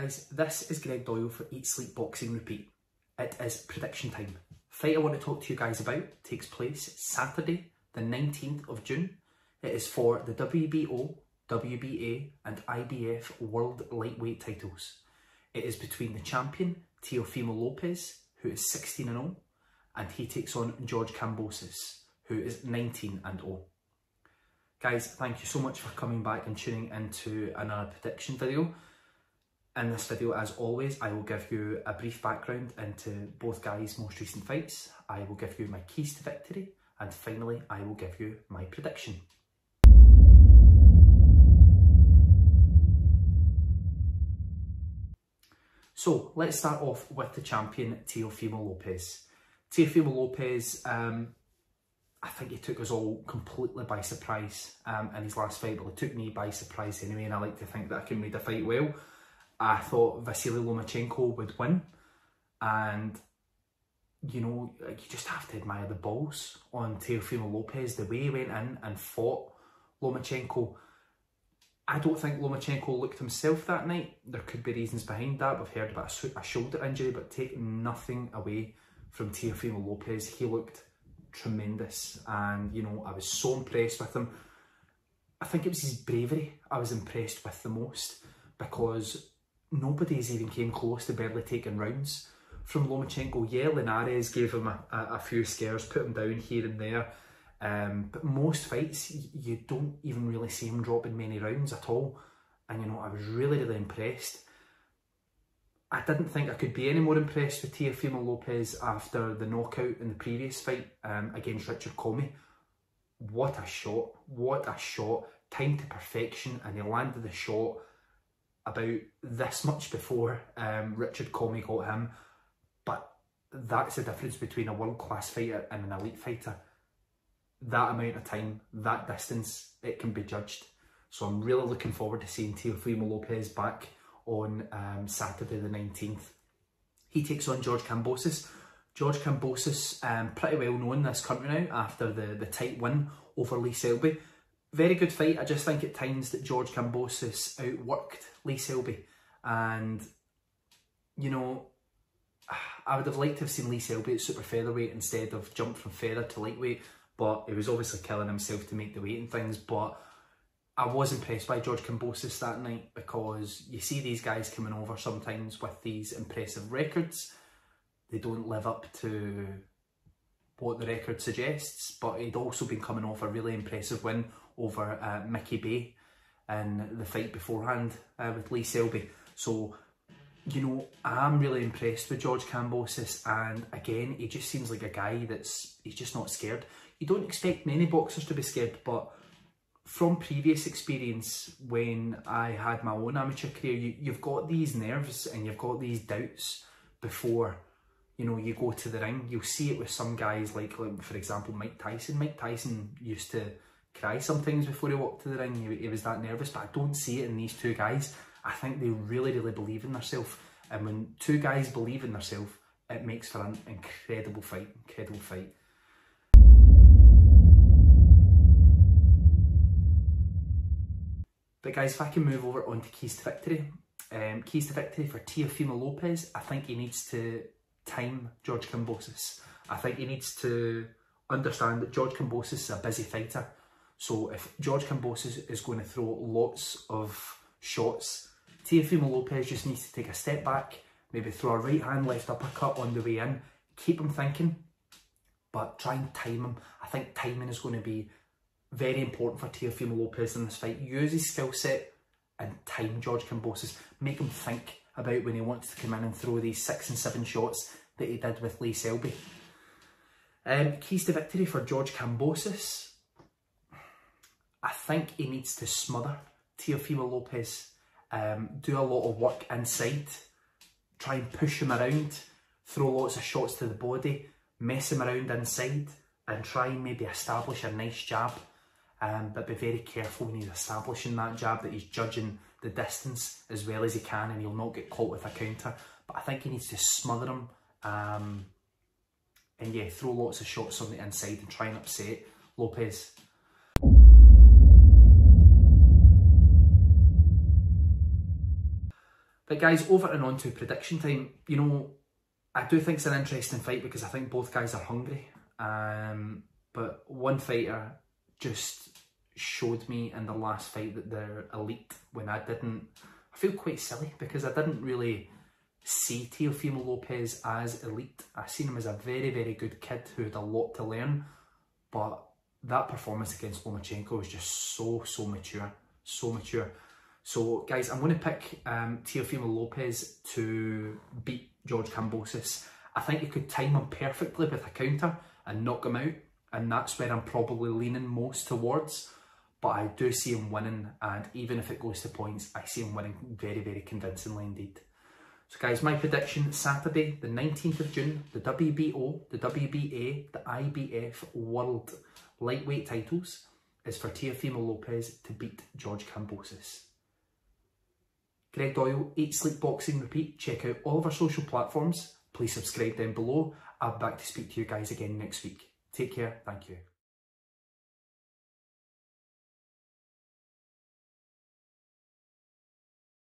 guys, this is Greg Doyle for Eat Sleep Boxing Repeat. It is prediction time. Fight I want to talk to you guys about takes place Saturday, the 19th of June. It is for the WBO, WBA and IBF World Lightweight titles. It is between the champion, Teofimo Lopez, who is 16 and 0, and he takes on George Kambosos, who is 19 and 0. Guys, thank you so much for coming back and tuning into another prediction video. In this video, as always, I will give you a brief background into both guys' most recent fights. I will give you my keys to victory, and finally, I will give you my prediction. So let's start off with the champion, Teofimo Lopez. Teofimo Lopez, um, I think he took us all completely by surprise um, in his last fight. Well, it took me by surprise anyway, and I like to think that I can read a fight well. I thought Vasily Lomachenko would win. And, you know, you just have to admire the balls on Teofimo Lopez, the way he went in and fought Lomachenko. I don't think Lomachenko looked himself that night. There could be reasons behind that. We've heard about a, shoulder injury, but take nothing away from Teofimo Lopez. He looked tremendous. And, you know, I was so impressed with him. I think it was his bravery I was impressed with the most because nobody's even came close to barely taking rounds from Lomachenko. Yeah, Linares gave him a, a, a few scares, put him down here and there. Um, but most fights, you don't even really see him dropping many rounds at all. And you know, I was really, really impressed. I didn't think I could be any more impressed with Teofimo Lopez after the knockout in the previous fight um, against Richard Commey. What a shot, what a shot, time to perfection, and he landed the shot about this much before um, Richard Commey got him, but that's the difference between a world class fighter and an elite fighter. That amount of time, that distance, it can be judged. So I'm really looking forward to seeing Teofimo Lopez back on um, Saturday the 19th. He takes on George Kambosos. George Kambosos, um, pretty well known in this country now after the, the tight win over Lee Selby very good fight. I just think at times that George Kambosos outworked Lee Selby. And, you know, I would have liked to have seen Lee Selby at super featherweight instead of jumped from feather to lightweight. But he was obviously killing himself to make the weight and things. But I was impressed by George Kambosos that night because you see these guys coming over sometimes with these impressive records. They don't live up to what the record suggests, but he'd also been coming off a really impressive win over uh, Mickey Bey in the fight beforehand uh, with Lee Selby. So, you know, I'm really impressed with George Kambosos and again, he just seems like a guy that's, he's just not scared. You don't expect many boxers to be scared, but from previous experience when I had my own amateur career, you, you've got these nerves and you've got these doubts before you know, you go to the ring, you'll see it with some guys like, like for example, Mike Tyson. Mike Tyson used to cry sometimes before he walked to the ring. He, he was that nervous, but I don't see it in these two guys. I think they really, really believe in themselves. And when two guys believe in themselves, it makes for an incredible fight, incredible fight. But guys, if I can move over on to keys to victory. Um, keys to victory for Teofimo Lopez, I think he needs to time George Kambosos. I think he needs to understand that George Kambosos is a busy fighter so if George Kambosos is going to throw lots of shots, Teofimo Lopez just needs to take a step back, maybe throw a right hand left uppercut on the way in, keep him thinking, but try and time him. I think timing is going to be very important for Teofimo Lopez in this fight. Use his skill set and time George Kambosos. Make him think about when he wants to come in and throw these six and seven shots that he did with Lee Selby. Um, keys to victory for George Kambosos. I think he needs to smother Teofimo Lopez, um, do a lot of work inside, try and push him around, throw lots of shots to the body, mess him around inside, and try and maybe establish a nice jab. Um, but be very careful when he's establishing that jab that he's judging the distance as well as he can and he'll not get caught with a counter. But I think he needs to smother him um, and yeah, throw lots of shots on the inside and try and upset Lopez. But guys, over and on to prediction time. You know, I do think it's an interesting fight because I think both guys are hungry. Um, but one fighter just showed me in the last fight that they're elite when I didn't. I feel quite silly because I didn't really see Teofimo Lopez as elite. I seen him as a very, very good kid who had a lot to learn. But that performance against Lomachenko was just so, so mature. So mature. So, guys, I'm going to pick um, Teofimo Lopez to beat George Kambosos. I think he could time him perfectly with a counter and knock him out. And that's where I'm probably leaning most towards. But I do see him winning. And even if it goes to points, I see him winning very, very convincingly indeed. So guys, my prediction, Saturday, the 19th of June, the WBO, the WBA, the IBF World Lightweight titles is for Teofimo Lopez to beat George Kambosos. Greg Doyle, Eat Sleep Boxing Repeat. Check out all of our social platforms. Please subscribe down below. I'll be back to speak to you guys again next week. Take care. Thank you.